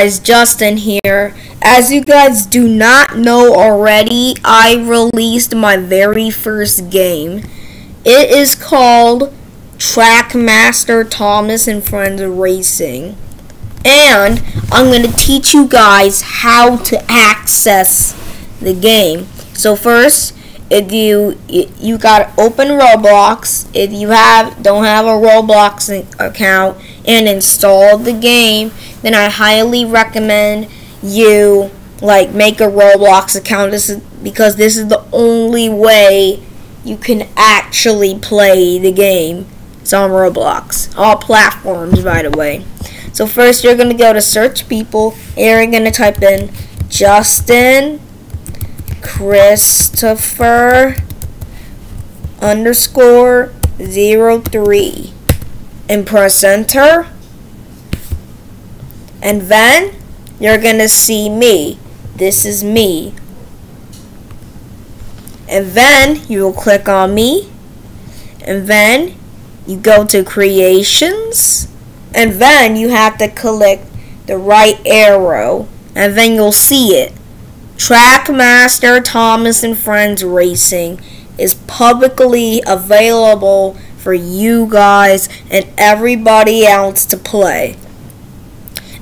guys, Justin here. As you guys do not know already, I released my very first game. It is called Trackmaster Thomas and Friends Racing. And I'm going to teach you guys how to access the game. So first, if you you got open Roblox, if you have don't have a Roblox account and installed the game, then I highly recommend you like make a Roblox account. This is because this is the only way you can actually play the game. It's on Roblox, all platforms, by the way. So first, you're gonna go to search people, and you're gonna type in Justin Christopher underscore zero three. And press enter and then you're gonna see me. This is me. And then you will click on me. And then you go to creations. And then you have to click the right arrow. And then you'll see it Trackmaster Thomas and Friends Racing is publicly available for you guys and everybody else to play.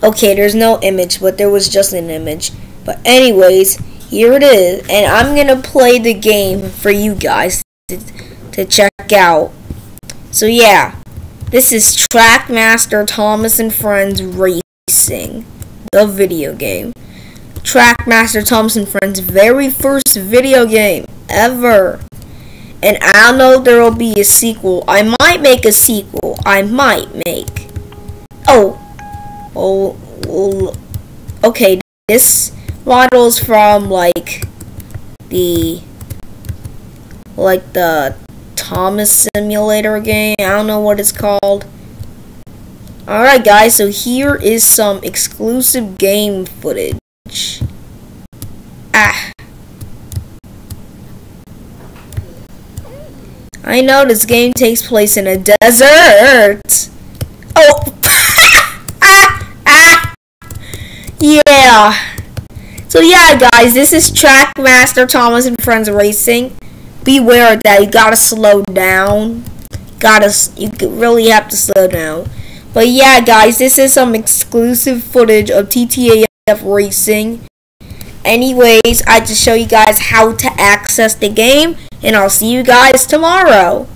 Okay, there's no image, but there was just an image. But anyways, here it is, and I'm gonna play the game for you guys to, to check out. So yeah, this is Trackmaster Thomas and Friends Racing, the video game. Trackmaster Thomas and Friends' very first video game ever. And I know there will be a sequel. I might make a sequel. I might make. Oh. Oh. oh okay. This model's from like the like the Thomas Simulator game. I don't know what it's called. Alright guys, so here is some exclusive game footage. Ah. I know this game takes place in a desert. Oh. ah, ah. Yeah. So yeah, guys, this is Trackmaster Thomas and Friends Racing. Beware that you gotta slow down. Gotta, you really have to slow down. But yeah, guys, this is some exclusive footage of TTAF racing. Anyways, I just show you guys how to access the game, and I'll see you guys tomorrow.